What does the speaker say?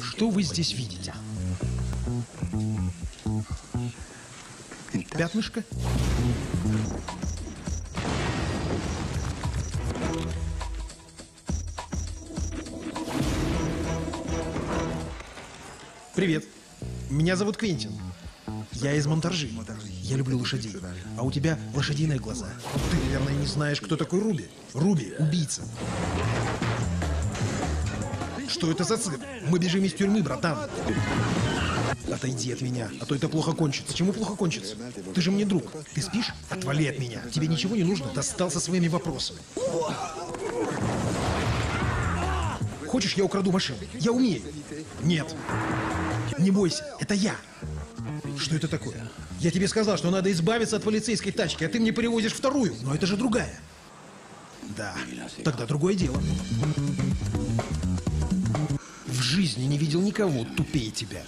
Что вы здесь видите? Пятнышко? Привет. Меня зовут Квентин. Я из Монтаржи. Я люблю лошадей. А у тебя лошадиные глаза. Ты, наверное, не знаешь, кто такой Руби. Руби – убийца. Что это за цирк? Мы бежим из тюрьмы, братан. Отойди от меня, а то это плохо кончится. Чему плохо кончится? Ты же мне друг. Ты спишь? Отвали от меня. Тебе ничего не нужно? Достал со своими вопросами. Хочешь, я украду машину? Я умею. Нет. Не бойся, это я. Что это такое? Я тебе сказал, что надо избавиться от полицейской тачки, а ты мне привозишь вторую. Но это же другая. Да, тогда другое дело жизни не видел никого тупее тебя.